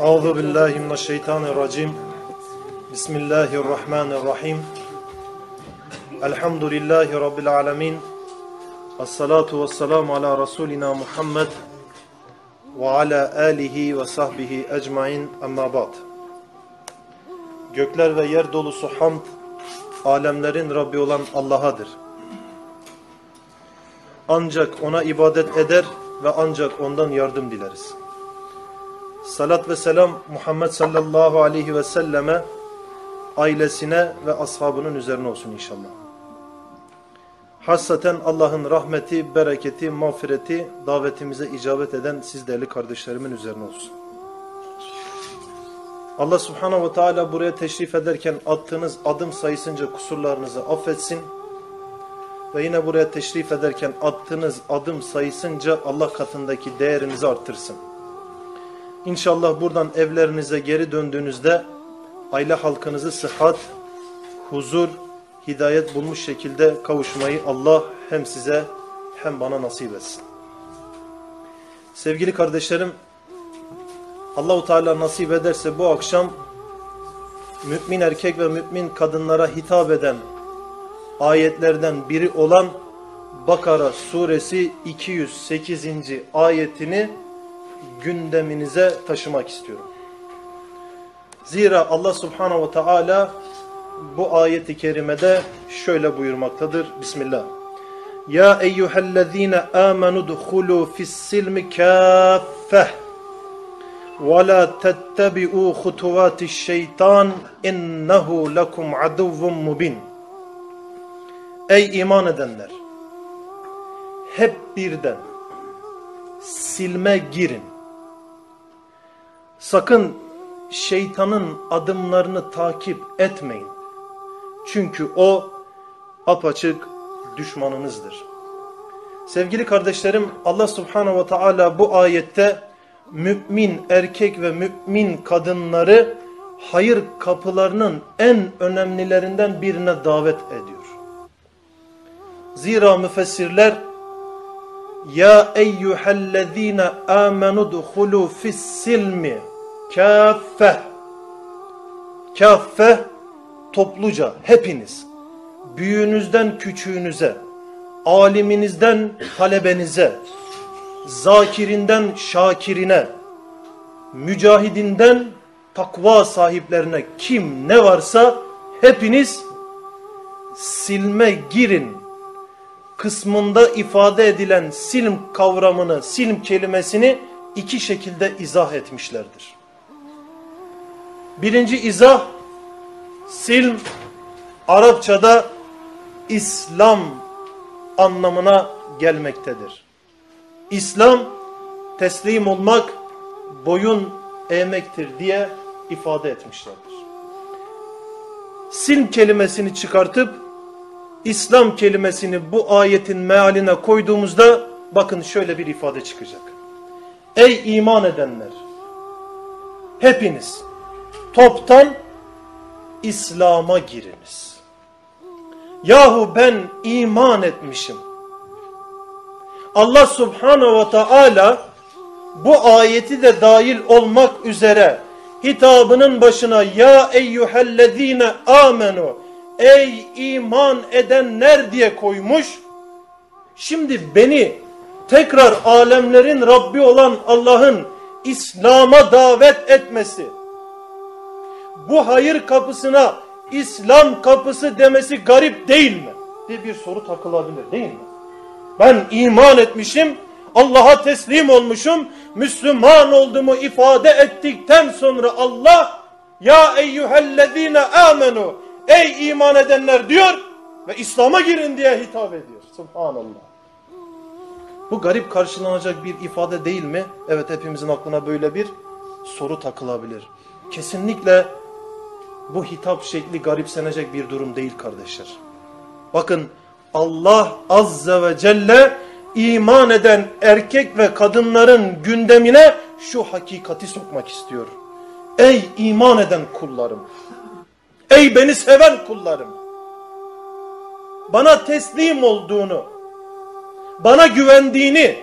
Euzu billahi mineşşeytanirracim. Bismillahirrahmanirrahim. Elhamdülillahi rabbil alamin. Essalatu vesselamu ala rasulina Muhammed ve ala alihi ve sahbihi ecmaîn. Amma ba'd. Gökler ve yer dolusu hamd alemlerin Rabbi olan Allah'adır. Ancak ona ibadet eder ve ancak ondan yardım dileriz. Salat ve selam Muhammed sallallahu aleyhi ve selleme, ailesine ve ashabının üzerine olsun inşallah. Hassaten Allah'ın rahmeti, bereketi, mağfireti davetimize icabet eden siz değerli kardeşlerimin üzerine olsun. Allah subhanahu ve teala buraya teşrif ederken attığınız adım sayısınca kusurlarınızı affetsin. Ve yine buraya teşrif ederken attığınız adım sayısınca Allah katındaki değerinizi arttırsın. İnşallah buradan evlerinize geri döndüğünüzde aile halkınızı sıhhat, huzur, hidayet bulmuş şekilde kavuşmayı Allah hem size hem bana nasip etsin. Sevgili kardeşlerim, Allahu Teala nasip ederse bu akşam mümin erkek ve mümin kadınlara hitap eden ayetlerden biri olan Bakara suresi 208. ayetini gündeminize taşımak istiyorum. Zira Allah subhanahu ve teala bu ayeti kerimede şöyle buyurmaktadır. Bismillah. Ya eyyühellezine amenu dukhulu fissilmi kâffeh ve la tettebi'u hutuvati'ş-şeytan innehu lekum aduvvun mubin. Ey iman edenler! Hep birden silme girin. Sakın şeytanın adımlarını takip etmeyin. Çünkü o apaçık düşmanınızdır. Sevgili kardeşlerim Allah subhanahu ve teala bu ayette mümin erkek ve mümin kadınları hayır kapılarının en önemlilerinden birine davet ediyor. Zira müfessirler ya eyyühellezine amenu duhulu fissilmi kâffeh kâffeh topluca hepiniz. Büyüğünüzden küçüğünüze aliminizden talebenize zakirinden şakirine mücahidinden takva sahiplerine kim ne varsa hepiniz silme girin. Kısmında ifade edilen silm kavramını, silm kelimesini iki şekilde izah etmişlerdir. Birinci izah, silm Arapçada İslam anlamına gelmektedir. İslam teslim olmak, boyun eğmektir diye ifade etmişlerdir. Silm kelimesini çıkartıp İslam kelimesini bu ayetin mealine koyduğumuzda bakın şöyle bir ifade çıkacak. Ey iman edenler! Hepiniz toptan İslam'a giriniz. Yahu ben iman etmişim. Allah subhanahu ve teala bu ayeti de dahil olmak üzere hitabının başına ya eyyühellezine amenu ey iman edenler diye koymuş. Şimdi beni tekrar alemlerin Rabbi olan Allah'ın İslam'a davet etmesi, bu hayır kapısına İslam kapısı demesi garip değil mi? diye bir soru takılabilir değil mi? Ben iman etmişim, Allah'a teslim olmuşum, Müslüman olduğumu ifade ettikten sonra Allah ya eyyühellezine amenu Ey iman edenler diyor ve İslam'a girin diye hitap ediyor. Subhanallah. Bu garip karşılanacak bir ifade değil mi? Evet hepimizin aklına böyle bir soru takılabilir. Kesinlikle bu hitap şekli garipsenecek bir durum değil kardeşler. Bakın Allah azze ve celle iman eden erkek ve kadınların gündemine şu hakikati sokmak istiyor. Ey iman eden kullarım! Ey beni seven kullarım! Bana teslim olduğunu, bana güvendiğini,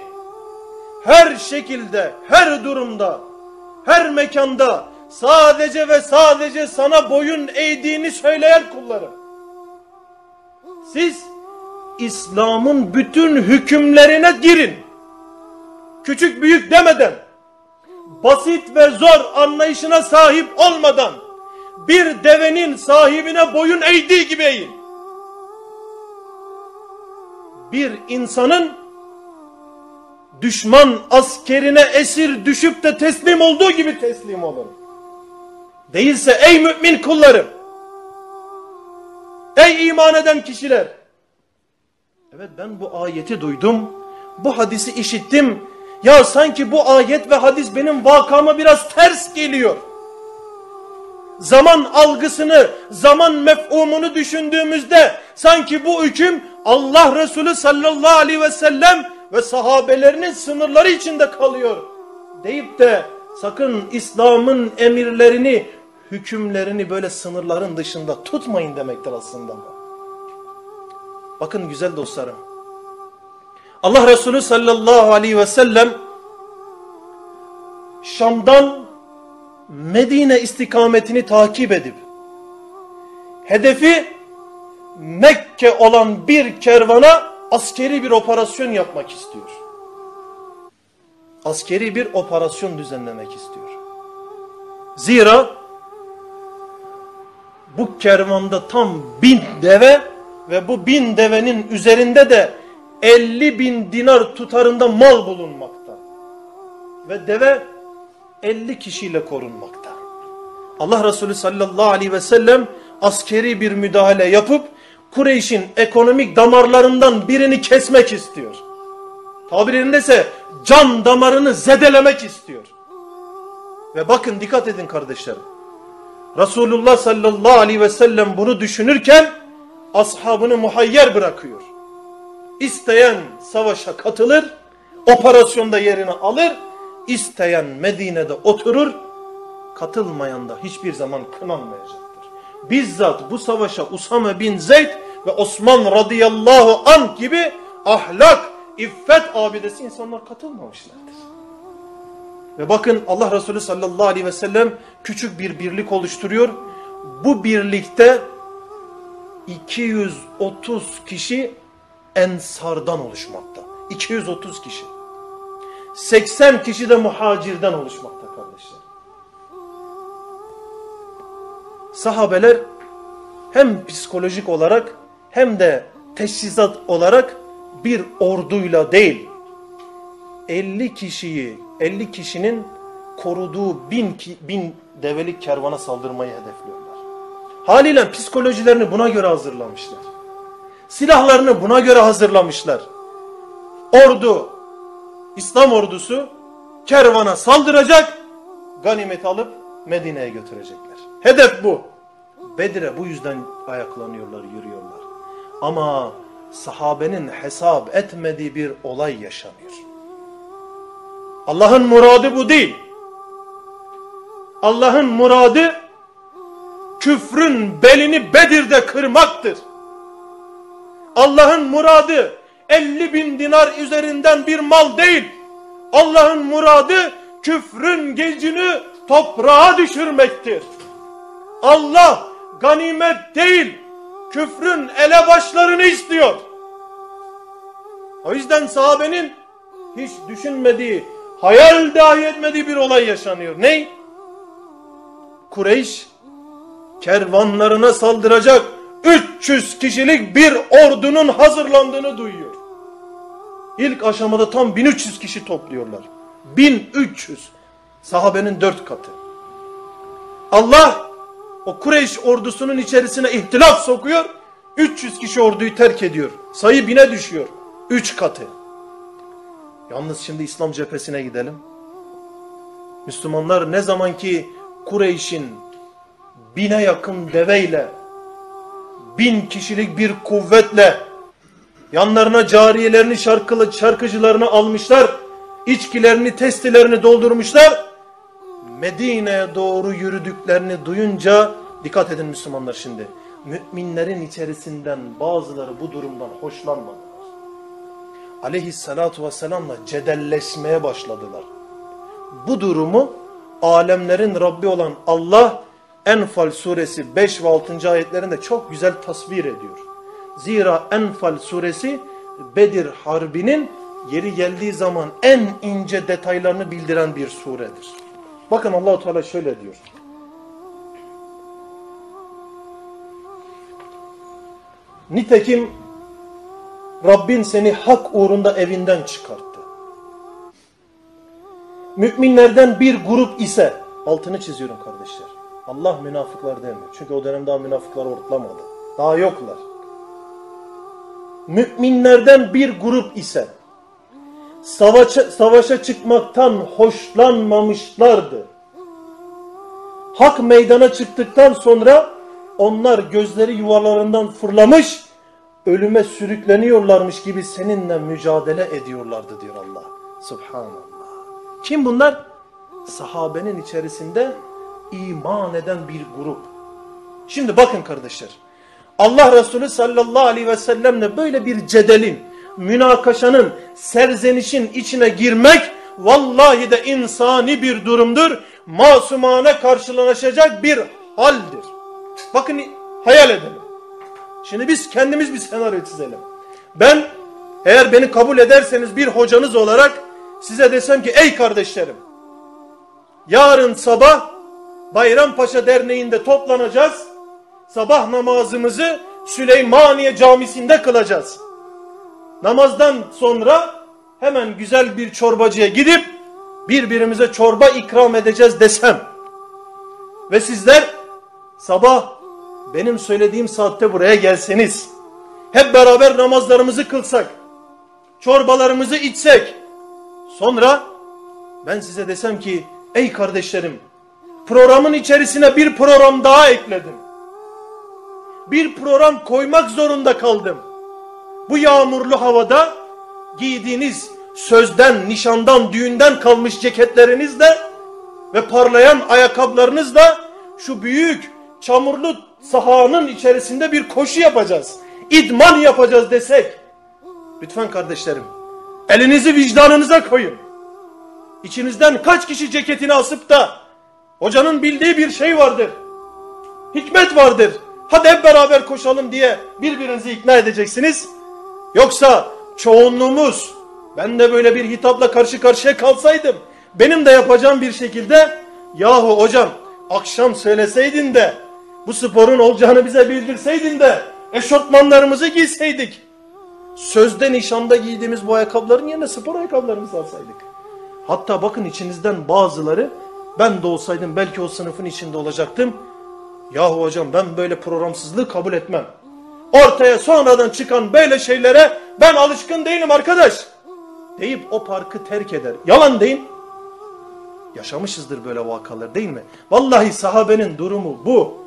her şekilde, her durumda her mekanda sadece ve sadece sana boyun eğdiğini söyleyen kullarım. Siz İslam'ın bütün hükümlerine girin. Küçük büyük demeden, basit ve zor anlayışına sahip olmadan, bir devenin sahibine boyun eğdiği gibi eğin. Bir insanın düşman askerine esir düşüp de teslim olduğu gibi teslim olun. Değilse ey mümin kullarım, ey iman eden kişiler, evet ben bu ayeti duydum, bu hadisi işittim, ya sanki bu ayet ve hadis benim vakama biraz ters geliyor. Zaman algısını, zaman mefhumunu düşündüğümüzde sanki bu hüküm Allah Resulü sallallahu aleyhi ve sellem ve sahabelerinin sınırları içinde kalıyor. Deyip de sakın İslam'ın emirlerini, hükümlerini böyle sınırların dışında tutmayın demektir aslında bu. Bakın güzel dostlarım. Allah Resulü sallallahu aleyhi ve sellem Şam'dan Medine istikametini takip edip hedefi Mekke olan bir kervana askeri bir operasyon yapmak istiyor. Askeri bir operasyon düzenlemek istiyor. Zira bu kervanda tam bin deve ve bu bin devenin üzerinde de 50 bin dinar tutarında mal bulunmakta. Ve deve 50 kişiyle korunmakta. Allah Resulü sallallahu aleyhi ve sellem askeri bir müdahale yapıp Kureyş'in ekonomik damarlarından birini kesmek istiyor. Tabirinde ise can damarını zedelemek istiyor. Ve bakın dikkat edin kardeşlerim. Resulullah sallallahu aleyhi ve sellem bunu düşünürken ashabını muhayyer bırakıyor. İsteyen savaşa katılır, operasyonda yerini alır, isteyen Medine'de oturur, katılmayan da hiçbir zaman kınanmayacaktır. Bizzat bu savaşa Usame bin Zeyd ve Osman radıyallahu an gibi ahlak, iffet abidesi insanlar katılmamışlardır. Ve bakın Allah Resulü sallallahu aleyhi ve sellem küçük bir birlik oluşturuyor. Bu birlikte 230 kişi ensardan oluşmakta. 230 kişi. 80 kişi de muhacirden oluşmakta kardeşler. Sahabeler hem psikolojik olarak hem de teşhisat olarak bir orduyla değil 50 kişiyi 50 kişinin koruduğu bin, bin develik kervana saldırmayı hedefliyorlar. Haliyle psikolojilerini buna göre hazırlamışlar. Silahlarını buna göre hazırlamışlar. Ordu, İslam ordusu kervana saldıracak, ganimet alıp Medine'ye götürecekler. Hedef bu. Bedir'e bu yüzden ayaklanıyorlar, yürüyorlar. Ama sahabenin hesap etmediği bir olay yaşanıyor. Allah'ın muradı bu değil. Allah'ın muradı küfrün belini Bedir'de kırmaktır. Allah'ın muradı 50 bin dinar üzerinden bir mal değil. Allah'ın muradı küfrün gücünü toprağa düşürmektir. Allah ganimet değil, küfrün elebaşlarını istiyor. O yüzden sahabenin hiç düşünmediği, hayal dahi etmediği bir olay yaşanıyor. Ney? Kureyş kervanlarına saldıracak 300 kişilik bir ordunun hazırlandığını duyuyor. İlk aşamada tam 1300 kişi topluyorlar. 1300. Sahabenin dört katı. Allah o Kureyş ordusunun içerisine ihtilaf sokuyor. 300 kişi orduyu terk ediyor. Sayı bine düşüyor. 3 katı. Yalnız şimdi İslam cephesine gidelim. Müslümanlar ne zaman ki Kureyş'in bine yakın deveyle bin kişilik bir kuvvetle yanlarına cariyelerini şarkılı şarkıcılarını almışlar içkilerini testilerini doldurmuşlar Medine'ye doğru yürüdüklerini duyunca dikkat edin Müslümanlar şimdi müminlerin içerisinden bazıları bu durumdan hoşlanmadılar aleyhissalatu vesselamla cedelleşmeye başladılar bu durumu alemlerin Rabbi olan Allah Enfal suresi 5 ve 6. ayetlerinde çok güzel tasvir ediyor. Zira Enfal suresi Bedir Harbi'nin yeri geldiği zaman en ince detaylarını bildiren bir suredir. Bakın Allahu Teala şöyle diyor. Nitekim Rabbin seni hak uğrunda evinden çıkarttı. Müminlerden bir grup ise altını çiziyorum kardeşler. Allah münafıklar demiyor. Çünkü o dönem daha münafıklar ortlamadı. Daha yoklar. Müminlerden bir grup ise savaşa, savaşa çıkmaktan hoşlanmamışlardı. Hak meydana çıktıktan sonra onlar gözleri yuvalarından fırlamış, ölüme sürükleniyorlarmış gibi seninle mücadele ediyorlardı diyor Allah. Subhanallah. Kim bunlar? Sahabenin içerisinde iman eden bir grup. Şimdi bakın kardeşler. Allah Resulü sallallahu aleyhi ve sellemle böyle bir cedelin, münakaşanın, serzenişin içine girmek vallahi de insani bir durumdur. Masumane karşılanacak bir haldir. Bakın hayal edelim. Şimdi biz kendimiz bir senaryo çizelim. Ben eğer beni kabul ederseniz bir hocanız olarak size desem ki ey kardeşlerim yarın sabah Bayrampaşa Derneği'nde toplanacağız. Sabah namazımızı Süleymaniye Camisi'nde kılacağız. Namazdan sonra hemen güzel bir çorbacıya gidip birbirimize çorba ikram edeceğiz desem ve sizler sabah benim söylediğim saatte buraya gelseniz hep beraber namazlarımızı kılsak çorbalarımızı içsek sonra ben size desem ki ey kardeşlerim programın içerisine bir program daha ekledim. Bir program koymak zorunda kaldım. Bu yağmurlu havada giydiğiniz sözden, nişandan, düğünden kalmış ceketlerinizle ve parlayan ayakkabılarınızla şu büyük çamurlu sahanın içerisinde bir koşu yapacağız. İdman yapacağız desek. Lütfen kardeşlerim elinizi vicdanınıza koyun. İçinizden kaç kişi ceketini asıp da hocanın bildiği bir şey vardır. Hikmet vardır. Hadi hep beraber koşalım diye birbirinizi ikna edeceksiniz. Yoksa çoğunluğumuz ben de böyle bir hitapla karşı karşıya kalsaydım benim de yapacağım bir şekilde yahu hocam akşam söyleseydin de bu sporun olacağını bize bildirseydin de eşortmanlarımızı giyseydik. Sözde nişanda giydiğimiz bu ayakkabıların yerine spor ayakkabılarımızı alsaydık. Hatta bakın içinizden bazıları ben de olsaydım belki o sınıfın içinde olacaktım. Yahu hocam ben böyle programsızlığı kabul etmem. Ortaya sonradan çıkan böyle şeylere ben alışkın değilim arkadaş. Deyip o parkı terk eder. Yalan deyin. Yaşamışızdır böyle vakalar değil mi? Vallahi sahabenin durumu bu.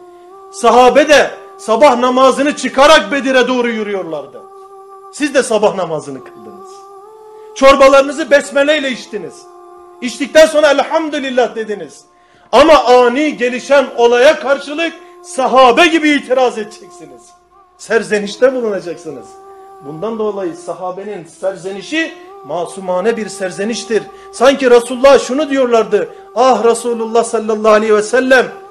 Sahabe de sabah namazını çıkarak Bedir'e doğru yürüyorlardı. Siz de sabah namazını kıldınız. Çorbalarınızı besmeleyle içtiniz. İçtikten sonra elhamdülillah dediniz. Ama ani gelişen olaya karşılık sahabe gibi itiraz edeceksiniz. Serzenişte bulunacaksınız. Bundan dolayı sahabenin serzenişi masumane bir serzeniştir. Sanki Resulullah şunu diyorlardı. Ah Resulullah sallallahu aleyhi ve sellem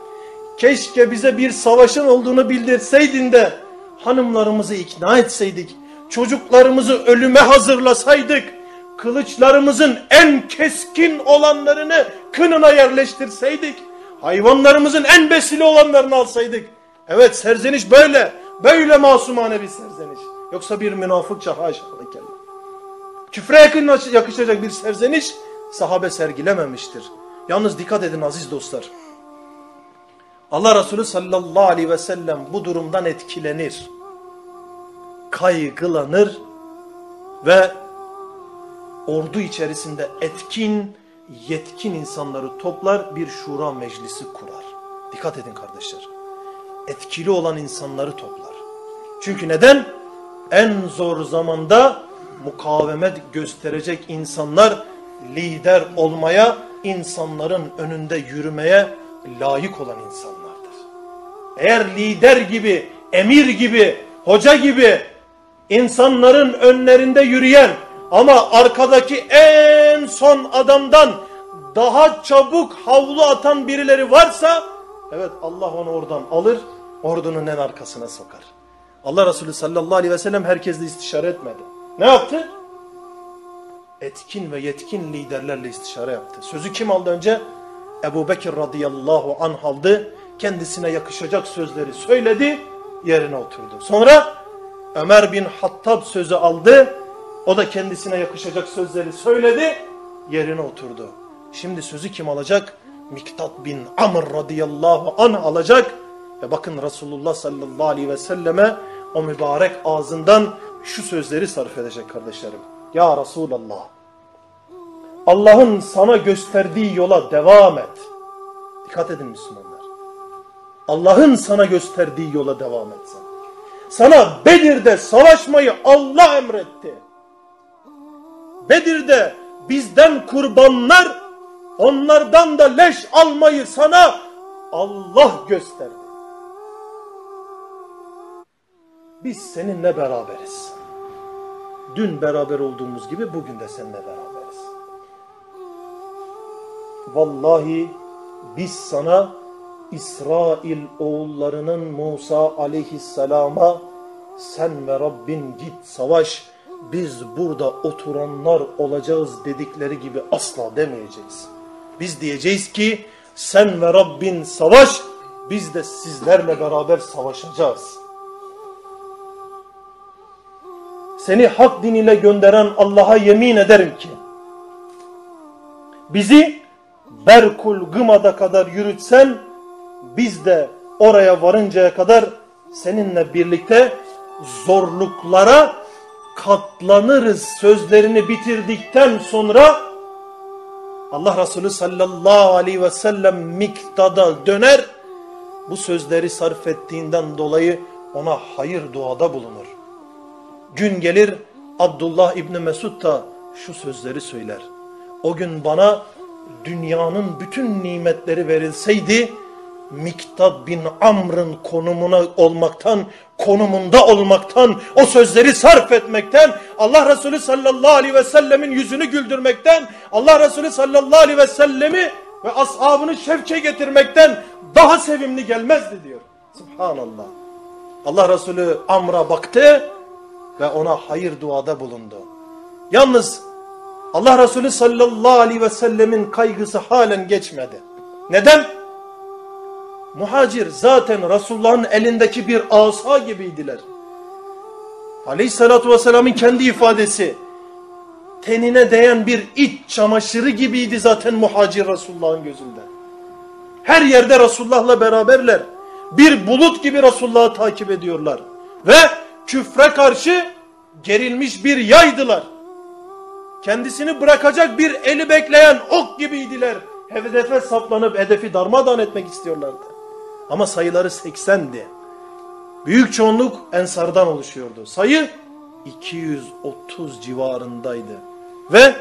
keşke bize bir savaşın olduğunu bildirseydin de hanımlarımızı ikna etseydik. Çocuklarımızı ölüme hazırlasaydık kılıçlarımızın en keskin olanlarını kınına yerleştirseydik, hayvanlarımızın en besili olanlarını alsaydık. Evet serzeniş böyle, böyle masumane bir serzeniş. Yoksa bir münafıkça haşa kella. Küfre yakın yakışacak bir serzeniş sahabe sergilememiştir. Yalnız dikkat edin aziz dostlar. Allah Resulü sallallahu aleyhi ve sellem bu durumdan etkilenir. Kaygılanır ve ordu içerisinde etkin, yetkin insanları toplar bir şura meclisi kurar. Dikkat edin kardeşler. Etkili olan insanları toplar. Çünkü neden? En zor zamanda mukavemet gösterecek insanlar lider olmaya, insanların önünde yürümeye layık olan insanlardır. Eğer lider gibi, emir gibi, hoca gibi insanların önlerinde yürüyen ama arkadaki en son adamdan daha çabuk havlu atan birileri varsa evet Allah onu oradan alır ordunun en arkasına sokar. Allah Resulü sallallahu aleyhi ve sellem herkesle istişare etmedi. Ne yaptı? Etkin ve yetkin liderlerle istişare yaptı. Sözü kim aldı önce? Ebu Bekir radıyallahu anh aldı. Kendisine yakışacak sözleri söyledi. Yerine oturdu. Sonra Ömer bin Hattab sözü aldı. O da kendisine yakışacak sözleri söyledi. Yerine oturdu. Şimdi sözü kim alacak? Miktat bin Amr radıyallahu anh alacak. Ve bakın Resulullah sallallahu aleyhi ve selleme o mübarek ağzından şu sözleri sarf edecek kardeşlerim. Ya Resulallah Allah'ın sana gösterdiği yola devam et. Dikkat edin Müslümanlar. Allah'ın sana gösterdiği yola devam et sen. Sana Bedir'de savaşmayı Allah emretti. Bedir'de bizden kurbanlar onlardan da leş almayı sana Allah gösterdi. Biz seninle beraberiz. Dün beraber olduğumuz gibi bugün de seninle beraberiz. Vallahi biz sana İsrail oğullarının Musa aleyhisselama sen ve Rabbin git savaş biz burada oturanlar olacağız dedikleri gibi asla demeyeceğiz. Biz diyeceğiz ki sen ve Rabbin savaş biz de sizlerle beraber savaşacağız. Seni hak din ile gönderen Allah'a yemin ederim ki bizi Berkul Gıma'da kadar yürütsen biz de oraya varıncaya kadar seninle birlikte zorluklara katlanırız sözlerini bitirdikten sonra Allah Resulü sallallahu aleyhi ve sellem miktada döner bu sözleri sarf ettiğinden dolayı ona hayır duada bulunur. Gün gelir Abdullah İbni Mesud da şu sözleri söyler. O gün bana dünyanın bütün nimetleri verilseydi Miktad bin Amr'ın konumuna olmaktan, konumunda olmaktan, o sözleri sarf etmekten, Allah Resulü sallallahu aleyhi ve sellemin yüzünü güldürmekten, Allah Resulü sallallahu aleyhi ve sellemi ve ashabını şevke getirmekten daha sevimli gelmezdi diyor. Subhanallah. Allah Resulü Amr'a baktı ve ona hayır duada bulundu. Yalnız Allah Resulü sallallahu aleyhi ve sellemin kaygısı halen geçmedi. Neden? Muhacir zaten Resulullah'ın elindeki bir asa gibiydiler. Aleyhissalatu vesselamın kendi ifadesi tenine değen bir iç çamaşırı gibiydi zaten muhacir Resulullah'ın gözünde. Her yerde Resulullah'la beraberler. Bir bulut gibi Resulullah'ı takip ediyorlar. Ve küfre karşı gerilmiş bir yaydılar. Kendisini bırakacak bir eli bekleyen ok gibiydiler. Hedefe saplanıp hedefi darmadan etmek istiyorlardı. Ama sayıları 80'di. Büyük çoğunluk ensardan oluşuyordu. Sayı 230 civarındaydı. Ve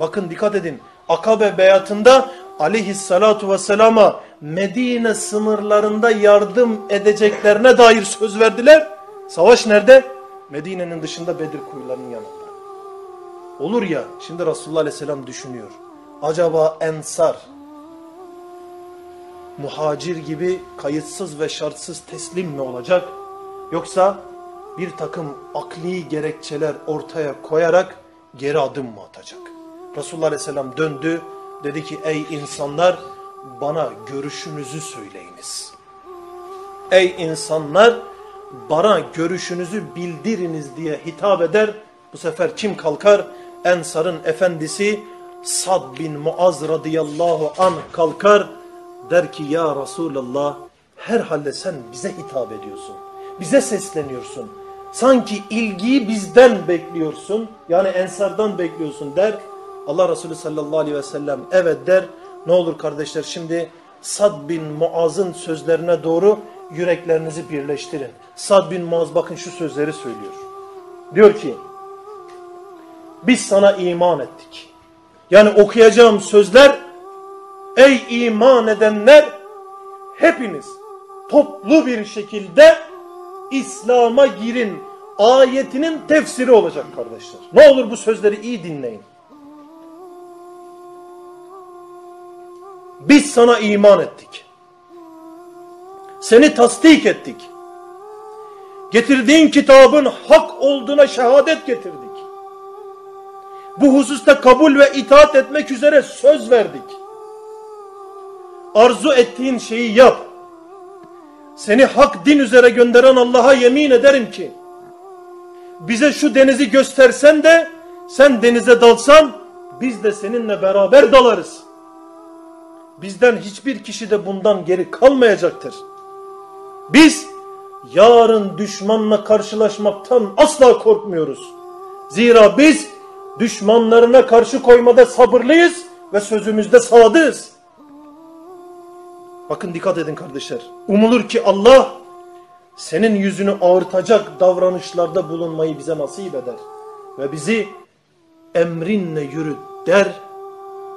bakın dikkat edin Akabe beyatında aleyhissalatu vesselama Medine sınırlarında yardım edeceklerine dair söz verdiler. Savaş nerede? Medine'nin dışında Bedir kuyularının yanında. Olur ya şimdi Resulullah aleyhisselam düşünüyor. Acaba ensar muhacir gibi kayıtsız ve şartsız teslim mi olacak? Yoksa bir takım akli gerekçeler ortaya koyarak geri adım mı atacak? Resulullah Aleyhisselam döndü. Dedi ki ey insanlar bana görüşünüzü söyleyiniz. Ey insanlar bana görüşünüzü bildiriniz diye hitap eder. Bu sefer kim kalkar? Ensar'ın efendisi Sad bin Muaz radıyallahu anh kalkar Der ki ya Resulallah herhalde sen bize hitap ediyorsun. Bize sesleniyorsun. Sanki ilgiyi bizden bekliyorsun. Yani ensardan bekliyorsun der. Allah Resulü sallallahu aleyhi ve sellem evet der. Ne olur kardeşler şimdi Sad bin Muaz'ın sözlerine doğru yüreklerinizi birleştirin. Sad bin Muaz bakın şu sözleri söylüyor. Diyor ki biz sana iman ettik. Yani okuyacağım sözler Ey iman edenler hepiniz toplu bir şekilde İslam'a girin ayetinin tefsiri olacak kardeşler. Ne olur bu sözleri iyi dinleyin. Biz sana iman ettik. Seni tasdik ettik. Getirdiğin kitabın hak olduğuna şehadet getirdik. Bu hususta kabul ve itaat etmek üzere söz verdik. Arzu ettiğin şeyi yap. Seni hak din üzere gönderen Allah'a yemin ederim ki bize şu denizi göstersen de sen denize dalsan biz de seninle beraber dalarız. Bizden hiçbir kişi de bundan geri kalmayacaktır. Biz yarın düşmanla karşılaşmaktan asla korkmuyoruz. Zira biz düşmanlarına karşı koymada sabırlıyız ve sözümüzde sadığız. Bakın dikkat edin kardeşler. Umulur ki Allah senin yüzünü ağırtacak davranışlarda bulunmayı bize nasip eder. Ve bizi emrinle yürü der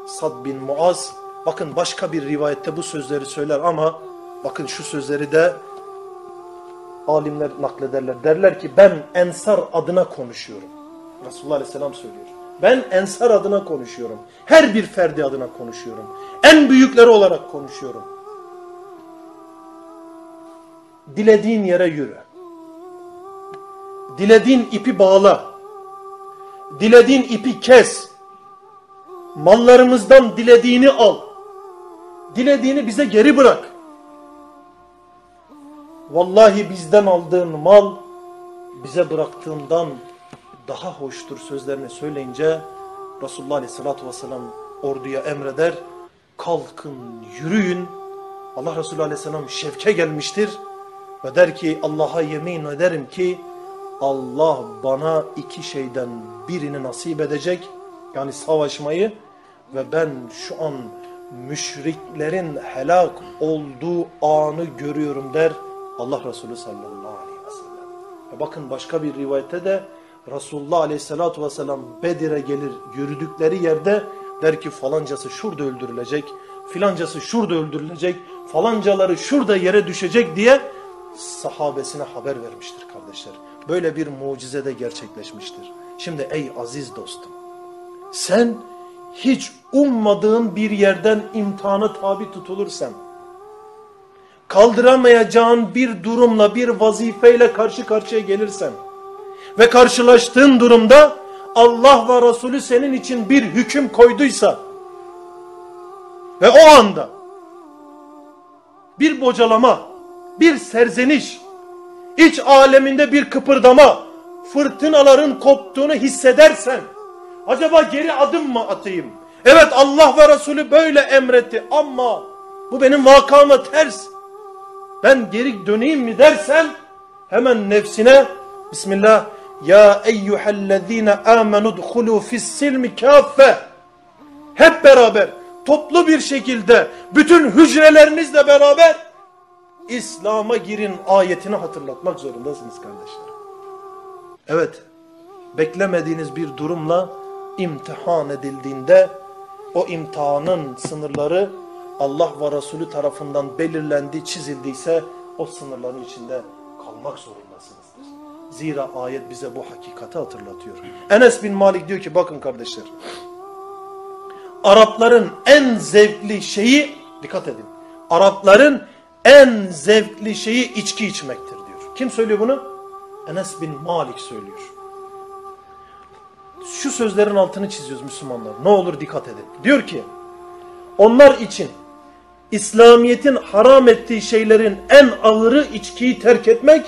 Sad bin Muaz. Bakın başka bir rivayette bu sözleri söyler ama bakın şu sözleri de alimler naklederler. Derler ki ben Ensar adına konuşuyorum. Resulullah Aleyhisselam söylüyor. Ben Ensar adına konuşuyorum. Her bir ferdi adına konuşuyorum. En büyükleri olarak konuşuyorum. Dilediğin yere yürü. Dilediğin ipi bağla. Dilediğin ipi kes. Mallarımızdan dilediğini al. Dilediğini bize geri bırak. Vallahi bizden aldığın mal bize bıraktığından daha hoştur sözlerini söyleyince Resulullah Aleyhisselatü Vesselam orduya emreder. Kalkın yürüyün. Allah Resulü Aleyhisselam şevke gelmiştir. Ve der ki Allah'a yemin ederim ki Allah bana iki şeyden birini nasip edecek. Yani savaşmayı ve ben şu an müşriklerin helak olduğu anı görüyorum der Allah Resulü sallallahu aleyhi ve sellem. Ve bakın başka bir rivayette de Resulullah aleyhissalatu vesselam Bedir'e gelir yürüdükleri yerde der ki falancası şurada öldürülecek, filancası şurada öldürülecek, falancaları şurada yere düşecek diye sahabesine haber vermiştir kardeşler. Böyle bir mucize de gerçekleşmiştir. Şimdi ey aziz dostum sen hiç ummadığın bir yerden imtihana tabi tutulursan kaldıramayacağın bir durumla bir vazifeyle karşı karşıya gelirsen ve karşılaştığın durumda Allah ve Resulü senin için bir hüküm koyduysa ve o anda bir bocalama, bir serzeniş, iç aleminde bir kıpırdama, fırtınaların koptuğunu hissedersen, acaba geri adım mı atayım? Evet Allah ve Resulü böyle emretti ama bu benim vakama ters. Ben geri döneyim mi dersen hemen nefsine Bismillah ya eyyühellezine amenu dhulu fissilmi kaffe hep beraber toplu bir şekilde bütün hücrelerinizle beraber İslam'a girin ayetini hatırlatmak zorundasınız kardeşler. Evet beklemediğiniz bir durumla imtihan edildiğinde o imtihanın sınırları Allah ve Resulü tarafından belirlendi, çizildiyse o sınırların içinde kalmak zorundasınızdır. Zira ayet bize bu hakikati hatırlatıyor. Enes bin Malik diyor ki bakın kardeşler. Arapların en zevkli şeyi dikkat edin. Arapların en zevkli şeyi içki içmektir diyor. Kim söylüyor bunu? Enes bin Malik söylüyor. Şu sözlerin altını çiziyoruz Müslümanlar. Ne olur dikkat edin. Diyor ki onlar için İslamiyet'in haram ettiği şeylerin en ağırı içkiyi terk etmek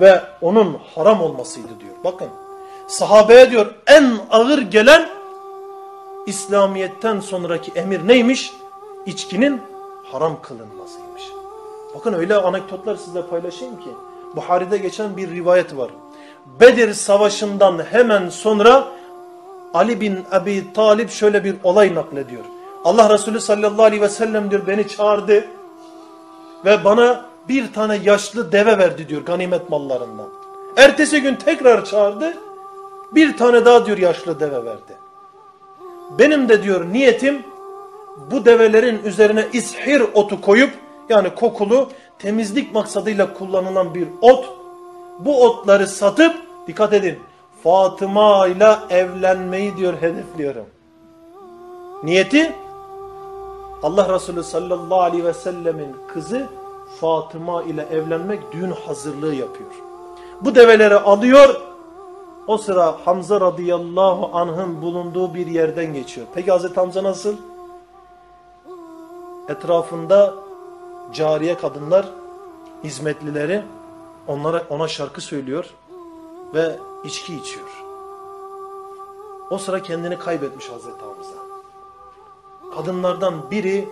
ve onun haram olmasıydı diyor. Bakın sahabeye diyor en ağır gelen İslamiyet'ten sonraki emir neymiş? İçkinin haram kılınmasıymış. Bakın öyle anekdotlar size paylaşayım ki. Buhari'de geçen bir rivayet var. Bedir savaşından hemen sonra Ali bin Abi Talib şöyle bir olay naklediyor. Allah Resulü sallallahu aleyhi ve sellem diyor beni çağırdı ve bana bir tane yaşlı deve verdi diyor ganimet mallarından. Ertesi gün tekrar çağırdı bir tane daha diyor yaşlı deve verdi. Benim de diyor niyetim bu develerin üzerine ishir otu koyup yani kokulu temizlik maksadıyla kullanılan bir ot bu otları satıp dikkat edin Fatıma ile evlenmeyi diyor hedefliyorum. Niyeti Allah Resulü sallallahu aleyhi ve sellemin kızı Fatıma ile evlenmek düğün hazırlığı yapıyor. Bu develeri alıyor. O sıra Hamza radıyallahu anh'ın bulunduğu bir yerden geçiyor. Peki Hazreti Hamza nasıl? Etrafında cariye kadınlar, hizmetlileri onlara ona şarkı söylüyor ve içki içiyor. O sıra kendini kaybetmiş Hazreti Hamza. Kadınlardan biri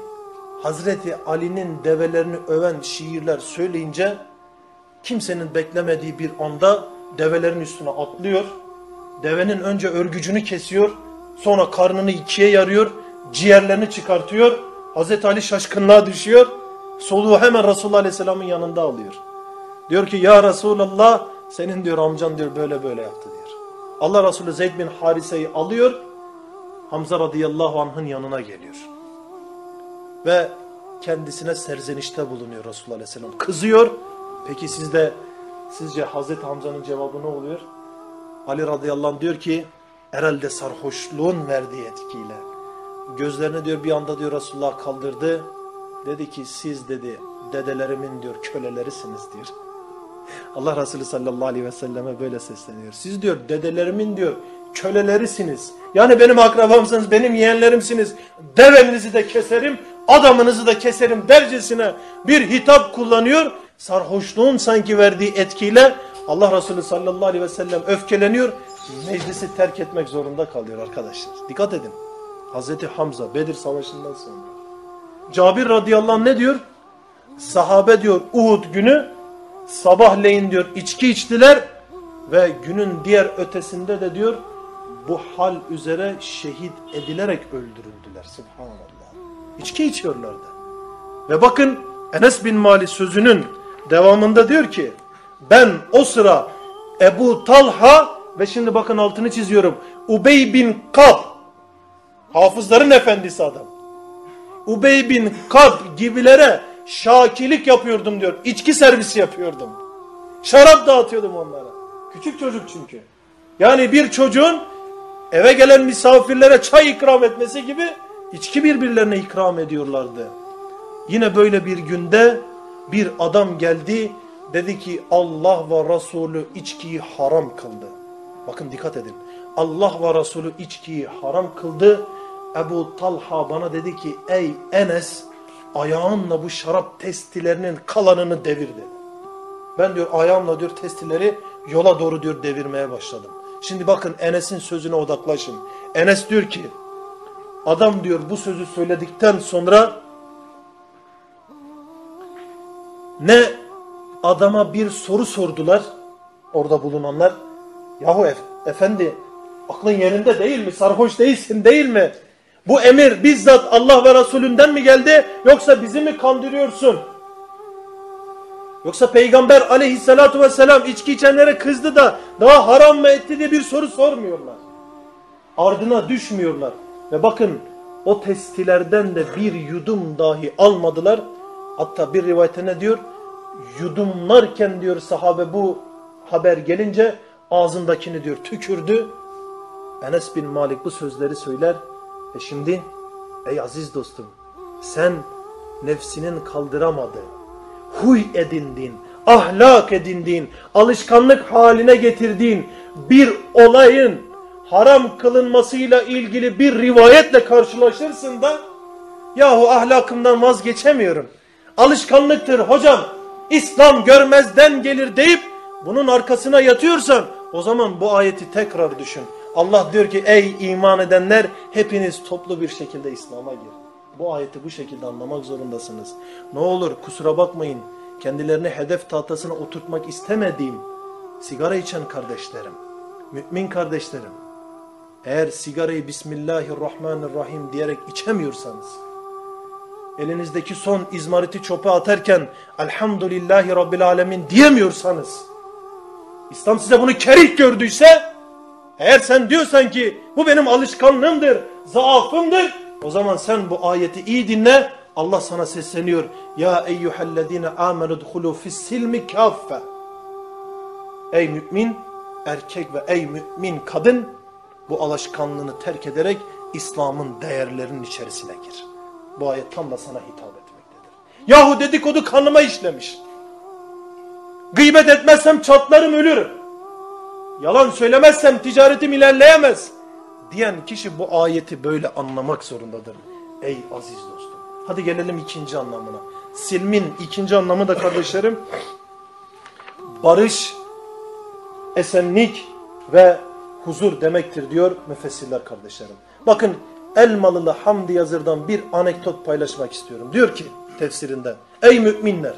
Hazreti Ali'nin develerini öven şiirler söyleyince kimsenin beklemediği bir anda develerin üstüne atlıyor. Devenin önce örgücünü kesiyor, sonra karnını ikiye yarıyor, ciğerlerini çıkartıyor. Hazreti Ali şaşkınlığa düşüyor. Soluğu hemen Resulullah Aleyhisselam'ın yanında alıyor. Diyor ki ya Resulallah senin diyor amcan diyor böyle böyle yaptı diyor. Allah Resulü Zeyd bin Harise'yi alıyor. Hamza radıyallahu anh'ın yanına geliyor. Ve kendisine serzenişte bulunuyor Resulullah aleyhisselam. Kızıyor. Peki sizde sizce Hazreti Hamza'nın cevabı ne oluyor? Ali radıyallahu anh diyor ki herhalde sarhoşluğun verdiği etkiyle. Gözlerini diyor bir anda diyor Resulullah kaldırdı. Dedi ki siz dedi dedelerimin diyor kölelerisiniz diyor. Allah Resulü sallallahu aleyhi ve selleme böyle sesleniyor. Siz diyor dedelerimin diyor kölelerisiniz. Yani benim akrabamsınız, benim yeğenlerimsiniz. Devenizi de keserim, adamınızı da keserim dercesine bir hitap kullanıyor. Sarhoşluğun sanki verdiği etkiyle Allah Resulü sallallahu aleyhi ve sellem öfkeleniyor. Meclisi terk etmek zorunda kalıyor arkadaşlar. Dikkat edin. Hazreti Hamza Bedir Savaşı'ndan sonra. Cabir radıyallahu ne diyor? Sahabe diyor Uhud günü sabahleyin diyor içki içtiler ve günün diğer ötesinde de diyor bu hal üzere şehit edilerek öldürüldüler. Subhanallah. İçki içiyorlardı. Ve bakın Enes bin Mali sözünün devamında diyor ki ben o sıra Ebu Talha ve şimdi bakın altını çiziyorum. Ubey bin Kab hafızların efendisi adam. Ubey bin Kab gibilere şakilik yapıyordum diyor. İçki servisi yapıyordum. Şarap dağıtıyordum onlara. Küçük çocuk çünkü. Yani bir çocuğun eve gelen misafirlere çay ikram etmesi gibi içki birbirlerine ikram ediyorlardı. Yine böyle bir günde bir adam geldi dedi ki Allah ve Resulü içkiyi haram kıldı. Bakın dikkat edin. Allah ve Resulü içkiyi haram kıldı. Ebu Talha bana dedi ki ey Enes ayağınla bu şarap testilerinin kalanını devirdi. Ben diyor ayağımla diyor testileri yola doğru diyor devirmeye başladım. Şimdi bakın Enes'in sözüne odaklaşın. Enes diyor ki adam diyor bu sözü söyledikten sonra ne adama bir soru sordular orada bulunanlar. Yahu ef efendi aklın yerinde değil mi? Sarhoş değilsin değil mi? Bu emir bizzat Allah ve Resulünden mi geldi yoksa bizi mi kandırıyorsun? Yoksa Peygamber aleyhissalatu vesselam içki içenlere kızdı da daha haram mı etti diye bir soru sormuyorlar. Ardına düşmüyorlar. Ve bakın o testilerden de bir yudum dahi almadılar. Hatta bir rivayete ne diyor? Yudumlarken diyor sahabe bu haber gelince ağzındakini diyor tükürdü. Enes bin Malik bu sözleri söyler. E şimdi ey aziz dostum sen nefsinin kaldıramadığı, huy edindiğin, ahlak edindiğin, alışkanlık haline getirdiğin bir olayın haram kılınmasıyla ilgili bir rivayetle karşılaşırsın da yahu ahlakımdan vazgeçemiyorum. Alışkanlıktır hocam. İslam görmezden gelir deyip bunun arkasına yatıyorsan o zaman bu ayeti tekrar düşün. Allah diyor ki ey iman edenler hepiniz toplu bir şekilde İslam'a girin. Bu ayeti bu şekilde anlamak zorundasınız. Ne olur kusura bakmayın kendilerini hedef tahtasına oturtmak istemediğim sigara içen kardeşlerim, mümin kardeşlerim eğer sigarayı Bismillahirrahmanirrahim diyerek içemiyorsanız elinizdeki son izmariti çöpe atarken Elhamdülillahi Rabbil Alemin diyemiyorsanız İslam size bunu kerih gördüyse eğer sen diyorsan ki bu benim alışkanlığımdır, zaafımdır o zaman sen bu ayeti iyi dinle. Allah sana sesleniyor. Ya eyyühellezine amenu dhulu fissilmi kaffe. Ey mümin erkek ve ey mümin kadın bu alışkanlığını terk ederek İslam'ın değerlerinin içerisine gir. Bu ayet tam da sana hitap etmektedir. Yahu dedikodu kanıma işlemiş. Gıybet etmezsem çatlarım ölürüm. Yalan söylemezsem ticaretim ilerleyemez. Diyen kişi bu ayeti böyle anlamak zorundadır. Ey aziz dostum. Hadi gelelim ikinci anlamına. Silmin ikinci anlamı da kardeşlerim barış, esenlik ve huzur demektir diyor müfessirler kardeşlerim. Bakın Elmalılı Hamdi Yazır'dan bir anekdot paylaşmak istiyorum. Diyor ki tefsirinde ey müminler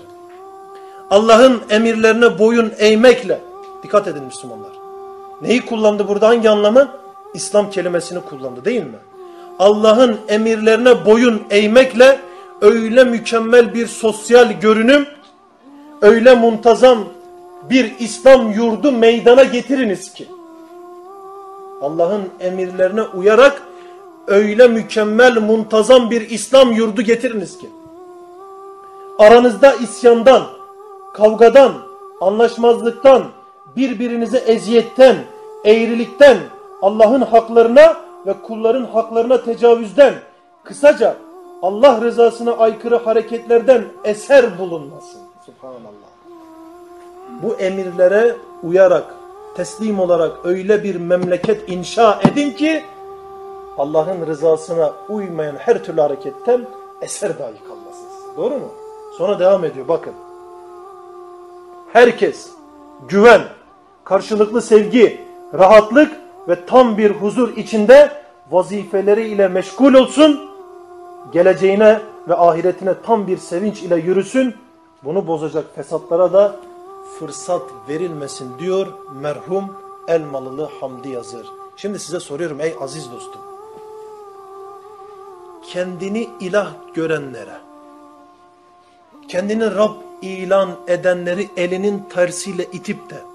Allah'ın emirlerine boyun eğmekle dikkat edin Müslümanlar. Neyi kullandı burada hangi anlamı? İslam kelimesini kullandı değil mi? Allah'ın emirlerine boyun eğmekle öyle mükemmel bir sosyal görünüm, öyle muntazam bir İslam yurdu meydana getiriniz ki Allah'ın emirlerine uyarak öyle mükemmel muntazam bir İslam yurdu getiriniz ki aranızda isyandan, kavgadan, anlaşmazlıktan, birbirinize eziyetten, eğrilikten, Allah'ın haklarına ve kulların haklarına tecavüzden, kısaca Allah rızasına aykırı hareketlerden eser bulunmasın. Subhanallah. Bu emirlere uyarak, teslim olarak öyle bir memleket inşa edin ki Allah'ın rızasına uymayan her türlü hareketten eser dahi kalmasın. Doğru mu? Sonra devam ediyor bakın. Herkes güven, karşılıklı sevgi, rahatlık ve tam bir huzur içinde vazifeleri ile meşgul olsun. Geleceğine ve ahiretine tam bir sevinç ile yürüsün. Bunu bozacak fesatlara da fırsat verilmesin diyor merhum Elmalılı Hamdi Yazır. Şimdi size soruyorum ey aziz dostum. Kendini ilah görenlere, kendini Rab ilan edenleri elinin tersiyle itip de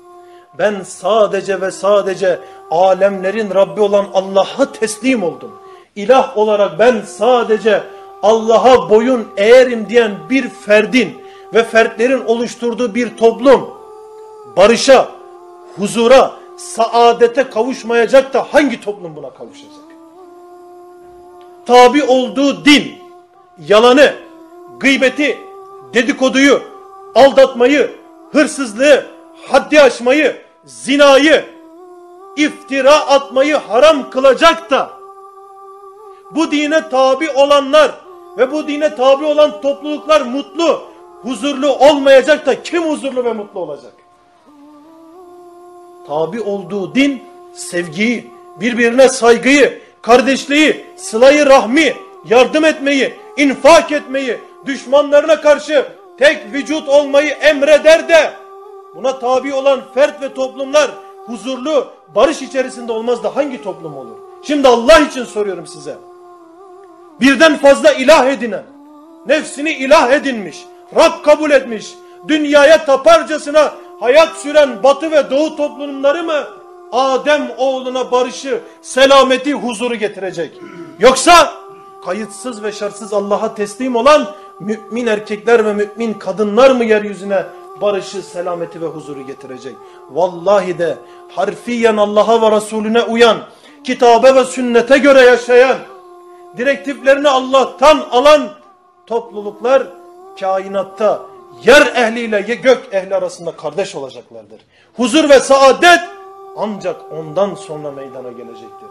ben sadece ve sadece alemlerin Rabbi olan Allah'a teslim oldum. İlah olarak ben sadece Allah'a boyun eğerim diyen bir ferdin ve fertlerin oluşturduğu bir toplum barışa, huzura, saadete kavuşmayacak da hangi toplum buna kavuşacak? Tabi olduğu din, yalanı, gıybeti, dedikoduyu, aldatmayı, hırsızlığı, haddi aşmayı, zinayı, iftira atmayı haram kılacak da bu dine tabi olanlar ve bu dine tabi olan topluluklar mutlu, huzurlu olmayacak da kim huzurlu ve mutlu olacak? Tabi olduğu din sevgiyi, birbirine saygıyı, kardeşliği, sılayı rahmi, yardım etmeyi, infak etmeyi, düşmanlarına karşı tek vücut olmayı emreder de buna tabi olan fert ve toplumlar huzurlu, barış içerisinde olmaz da hangi toplum olur? Şimdi Allah için soruyorum size. Birden fazla ilah edinen, nefsini ilah edinmiş, Rab kabul etmiş, dünyaya taparcasına hayat süren batı ve doğu toplumları mı Adem oğluna barışı, selameti, huzuru getirecek? Yoksa kayıtsız ve şartsız Allah'a teslim olan mümin erkekler ve mümin kadınlar mı yeryüzüne barışı, selameti ve huzuru getirecek? Vallahi de harfiyen Allah'a ve Resulüne uyan, kitabe ve sünnete göre yaşayan, direktiflerini Allah'tan alan topluluklar kainatta yer ehliyle gök ehli arasında kardeş olacaklardır. Huzur ve saadet ancak ondan sonra meydana gelecektir.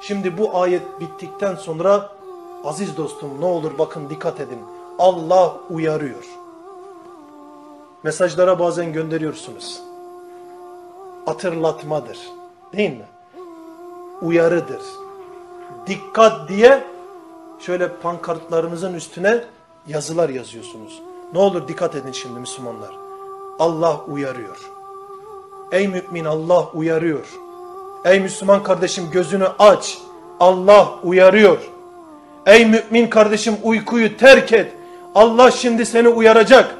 Şimdi bu ayet bittikten sonra aziz dostum ne olur bakın dikkat edin. Allah uyarıyor. Mesajlara bazen gönderiyorsunuz. Hatırlatmadır. Değil mi? Uyarıdır. Dikkat diye şöyle pankartlarınızın üstüne yazılar yazıyorsunuz. Ne olur dikkat edin şimdi Müslümanlar. Allah uyarıyor. Ey mümin Allah uyarıyor. Ey Müslüman kardeşim gözünü aç. Allah uyarıyor. Ey mümin kardeşim uykuyu terk et. Allah şimdi seni uyaracak.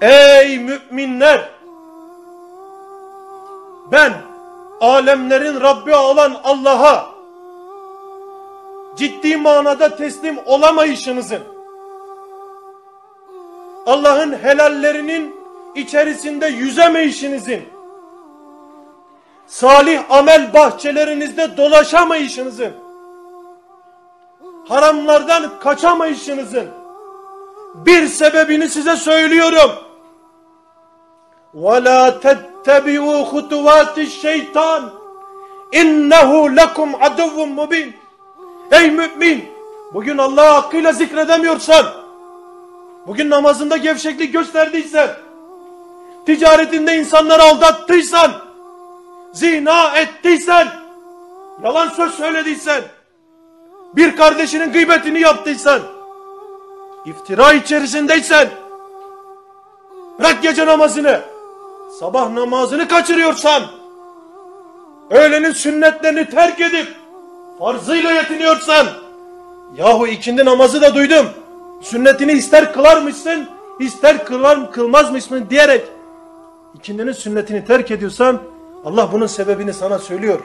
Ey müminler! Ben alemlerin Rabbi olan Allah'a ciddi manada teslim olamayışınızın Allah'ın helallerinin içerisinde yüzemeyişinizin salih amel bahçelerinizde dolaşamayışınızın haramlardan kaçamayışınızın bir sebebini size söylüyorum. وَلَا تَتَّبِعُوا خُتُوَاتِ الشَّيْطَانِ اِنَّهُ لَكُمْ عَدُوٌ مُبِينٌ Ey mümin! Bugün Allah'ı hakkıyla zikredemiyorsan, bugün namazında gevşeklik gösterdiysen, ticaretinde insanları aldattıysan, zina ettiysen, yalan söz söylediysen, bir kardeşinin gıybetini yaptıysan, iftira içerisindeysen, bırak gece namazını, sabah namazını kaçırıyorsan, öğlenin sünnetlerini terk edip, farzıyla yetiniyorsan, yahu ikindi namazı da duydum, sünnetini ister kılarmışsın, ister kılar, kılmazmışsın diyerek, ikindinin sünnetini terk ediyorsan, Allah bunun sebebini sana söylüyor.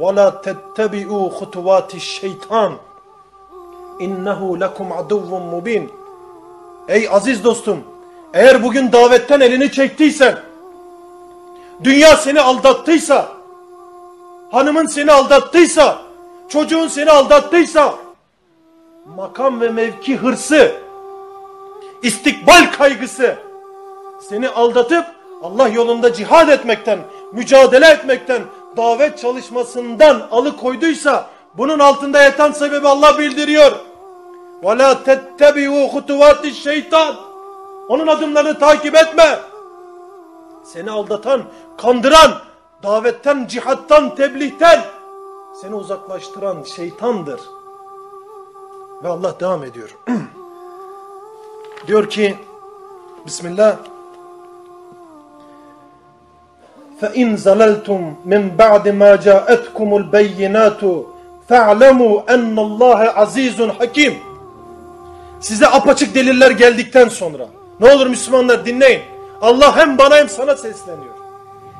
وَلَا تَتَّبِعُوا خُتُوَاتِ الشَّيْطَانِ اِنَّهُ لَكُمْ عَدُوٌ مُبِينٌ Ey aziz dostum, eğer bugün davetten elini çektiysen, dünya seni aldattıysa, hanımın seni aldattıysa, çocuğun seni aldattıysa, makam ve mevki hırsı, istikbal kaygısı seni aldatıp Allah yolunda cihad etmekten, mücadele etmekten, davet çalışmasından alıkoyduysa bunun altında yatan sebebi Allah bildiriyor. وَلَا تَتَّبِعُوا خُتُوَاتِ الشَّيْطَانِ Onun adımlarını takip etme. Seni aldatan, kandıran, davetten, cihattan, tebliğten seni uzaklaştıran şeytandır. Ve Allah devam ediyor. diyor ki Bismillah فَاِنْ زَلَلْتُمْ مِنْ بَعْدِ مَا جَاءَتْكُمُ الْبَيِّنَاتُ فَاعْلَمُوا اَنَّ اللّٰهَ عَز۪يزٌ hakim. Size apaçık deliller geldikten sonra ne olur Müslümanlar dinleyin. Allah hem bana hem sana sesleniyor.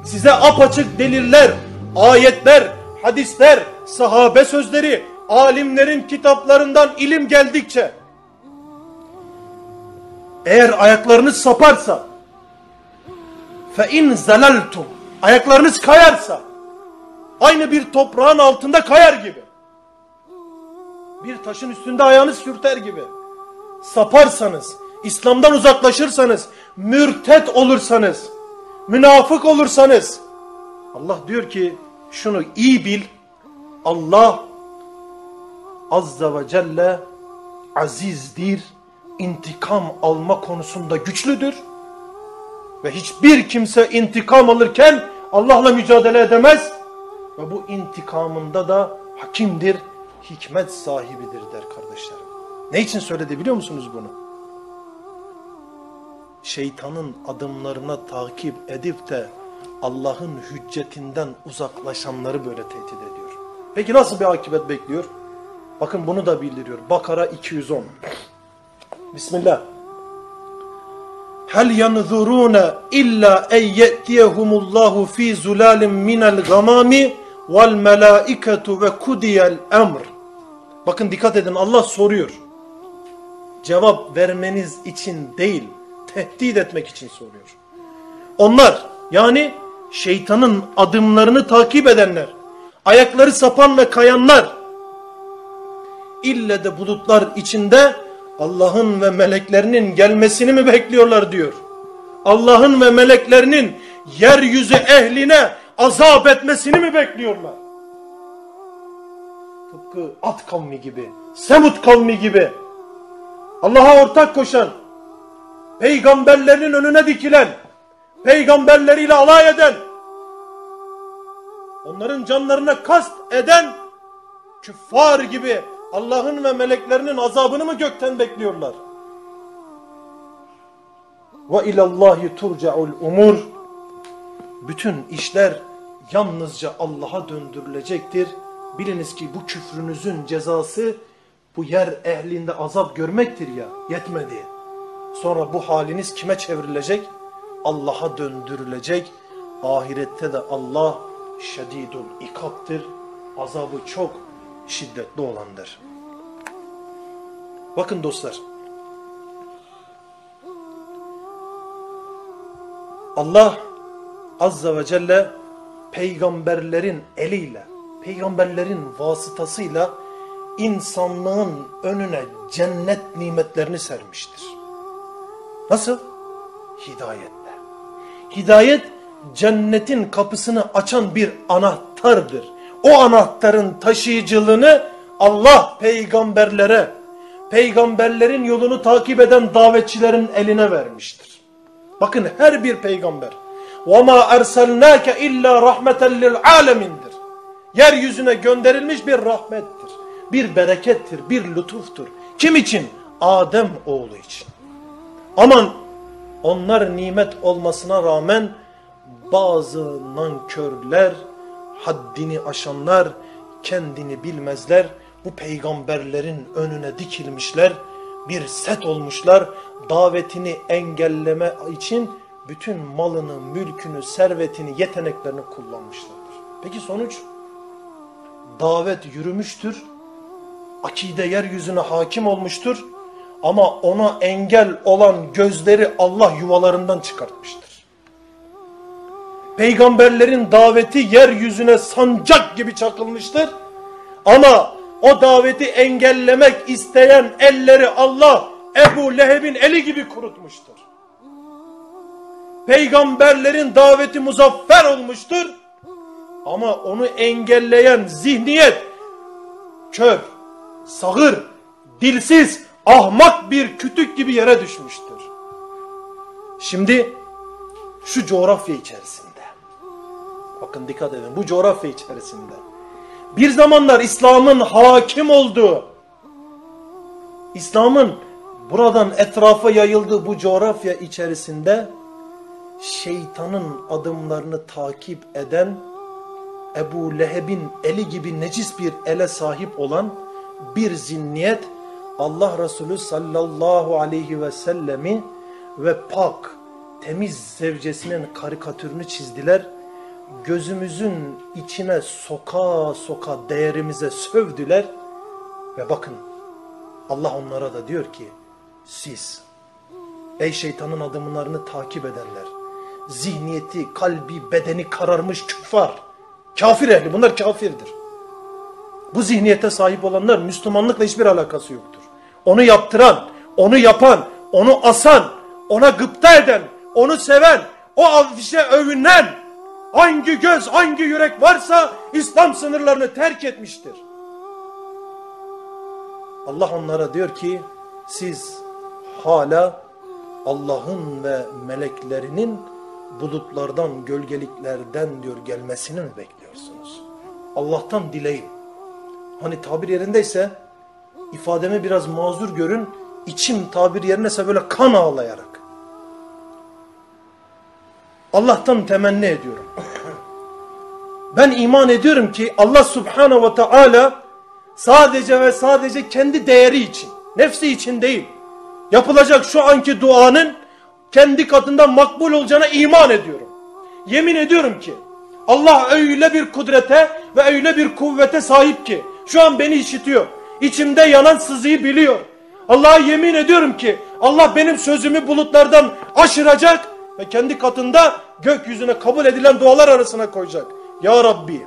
Size apaçık deliller, ayetler, hadisler, sahabe sözleri, alimlerin kitaplarından ilim geldikçe eğer ayaklarınız saparsa fe in zelaltum ayaklarınız kayarsa aynı bir toprağın altında kayar gibi bir taşın üstünde ayağınız sürter gibi saparsanız İslam'dan uzaklaşırsanız mürtet olursanız münafık olursanız Allah diyor ki şunu iyi bil Allah Azza ve Celle azizdir intikam alma konusunda güçlüdür ve hiçbir kimse intikam alırken Allah'la mücadele edemez. Ve bu intikamında da hakimdir, hikmet sahibidir der kardeşlerim. Ne için söyledi biliyor musunuz bunu? Şeytanın adımlarına takip edip de Allah'ın hüccetinden uzaklaşanları böyle tehdit ediyor. Peki nasıl bir akıbet bekliyor? Bakın bunu da bildiriyor. Bakara 210. Bismillah. Hel yanzuruna illa en ye'tiyehumullahu fi zulalin minel gamami vel melaiketu ve kudiyel emr. Bakın dikkat edin Allah soruyor. Cevap vermeniz için değil, tehdit etmek için soruyor. Onlar yani şeytanın adımlarını takip edenler, ayakları sapan ve kayanlar, ille de bulutlar içinde Allah'ın ve meleklerinin gelmesini mi bekliyorlar diyor. Allah'ın ve meleklerinin yeryüzü ehline azap etmesini mi bekliyorlar? Tıpkı at kavmi gibi, Semut kavmi gibi, Allah'a ortak koşan, peygamberlerin önüne dikilen, peygamberleriyle alay eden, onların canlarına kast eden küffar gibi Allah'ın ve meleklerinin azabını mı gökten bekliyorlar? Ve ilallahi turcaul umur. Bütün işler yalnızca Allah'a döndürülecektir. Biliniz ki bu küfrünüzün cezası bu yer ehlinde azap görmektir ya yetmedi. Sonra bu haliniz kime çevrilecek? Allah'a döndürülecek. Ahirette de Allah şedidul ikaptır. Azabı çok şiddetli olandır. Bakın dostlar. Allah Azza ve Celle peygamberlerin eliyle, peygamberlerin vasıtasıyla insanlığın önüne cennet nimetlerini sermiştir. Nasıl? Hidayetle. Hidayet cennetin kapısını açan bir anahtardır. O anahtarın taşıyıcılığını Allah peygamberlere, peygamberlerin yolunu takip eden davetçilerin eline vermiştir. Bakın her bir peygamber وَمَا اَرْسَلْنَاكَ اِلَّا رَحْمَةً لِلْعَالَمِنdir. Yeryüzüne gönderilmiş bir rahmettir, bir berekettir, bir lütuftur. Kim için? Adem oğlu için. Aman onlar nimet olmasına rağmen bazı nankörler, haddini aşanlar, kendini bilmezler, bu peygamberlerin önüne dikilmişler, bir set olmuşlar, davetini engelleme için bütün malını, mülkünü, servetini, yeteneklerini kullanmışlardır. Peki sonuç? Davet yürümüştür, akide yeryüzüne hakim olmuştur ama ona engel olan gözleri Allah yuvalarından çıkartmıştır. Peygamberlerin daveti yeryüzüne sancak gibi çakılmıştır ama o daveti engellemek isteyen elleri Allah Ebu Leheb'in eli gibi kurutmuştur. Peygamberlerin daveti muzaffer olmuştur. Ama onu engelleyen zihniyet kör, sağır, dilsiz, ahmak bir kütük gibi yere düşmüştür. Şimdi şu coğrafya içerisinde bakın dikkat edin bu coğrafya içerisinde bir zamanlar İslam'ın hakim olduğu İslam'ın buradan etrafa yayıldığı bu coğrafya içerisinde şeytanın adımlarını takip eden Ebu Leheb'in eli gibi necis bir ele sahip olan bir zinniyet Allah Resulü sallallahu aleyhi ve sellemi ve pak temiz zevcesinin karikatürünü çizdiler. Gözümüzün içine soka soka değerimize sövdüler ve bakın Allah onlara da diyor ki siz ey şeytanın adımlarını takip edenler zihniyeti, kalbi, bedeni kararmış küffar, kafir ehli bunlar kafirdir. Bu zihniyete sahip olanlar Müslümanlıkla hiçbir alakası yoktur. Onu yaptıran, onu yapan, onu asan, ona gıpta eden, onu seven, o afişe övünen hangi göz, hangi yürek varsa İslam sınırlarını terk etmiştir. Allah onlara diyor ki siz hala Allah'ın ve meleklerinin bulutlardan, gölgeliklerden diyor gelmesini mi bekliyorsunuz? Allah'tan dileyin. Hani tabir yerindeyse ifademi biraz mazur görün. İçim tabir yerindeyse böyle kan ağlayarak. Allah'tan temenni ediyorum. Ben iman ediyorum ki Allah subhanahu ve teala sadece ve sadece kendi değeri için, nefsi için değil, yapılacak şu anki duanın kendi katından makbul olacağına iman ediyorum. Yemin ediyorum ki Allah öyle bir kudrete ve öyle bir kuvvete sahip ki şu an beni işitiyor. İçimde yanan sızıyı biliyor. Allah'a yemin ediyorum ki Allah benim sözümü bulutlardan aşıracak ve kendi katında gökyüzüne kabul edilen dualar arasına koyacak. Ya Rabbi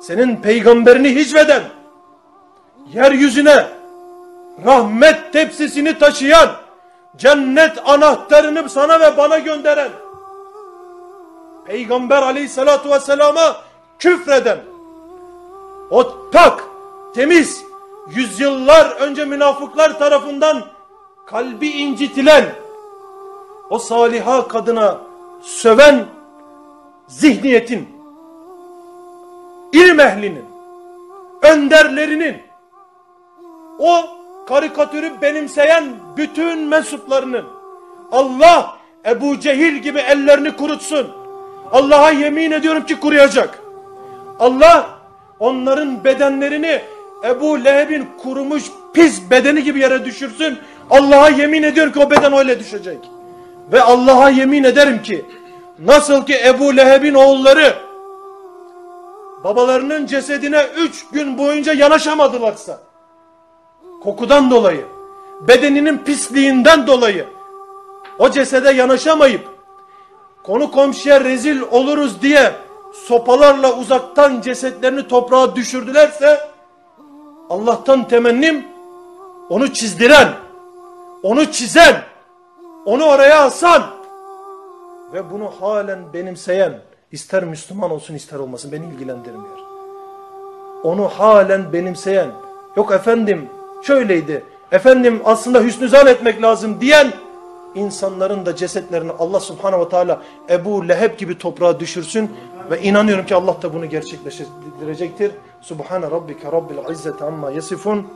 senin peygamberini hicveden yeryüzüne rahmet tepsisini taşıyan cennet anahtarını sana ve bana gönderen Peygamber aleyhissalatu vesselama küfreden o tak temiz yüzyıllar önce münafıklar tarafından kalbi incitilen o saliha kadına söven zihniyetin ilim ehlinin önderlerinin o karikatürü benimseyen bütün mensuplarının Allah Ebu Cehil gibi ellerini kurutsun. Allah'a yemin ediyorum ki kuruyacak. Allah onların bedenlerini Ebu Leheb'in kurumuş pis bedeni gibi yere düşürsün. Allah'a yemin ediyorum ki o beden öyle düşecek. Ve Allah'a yemin ederim ki nasıl ki Ebu Leheb'in oğulları babalarının cesedine üç gün boyunca yanaşamadılarsa kokudan dolayı, bedeninin pisliğinden dolayı o cesede yanaşamayıp konu komşuya rezil oluruz diye sopalarla uzaktan cesetlerini toprağa düşürdülerse Allah'tan temennim onu çizdiren, onu çizen, onu oraya asan ve bunu halen benimseyen ister Müslüman olsun ister olmasın beni ilgilendirmiyor. Onu halen benimseyen yok efendim şöyleydi efendim aslında hüsnü zan etmek lazım diyen insanların da cesetlerini Allah subhanahu ve teala Ebu Leheb gibi toprağa düşürsün ve inanıyorum ki Allah da bunu gerçekleştirecektir. سبحان ربك رب العزة عما يصفون.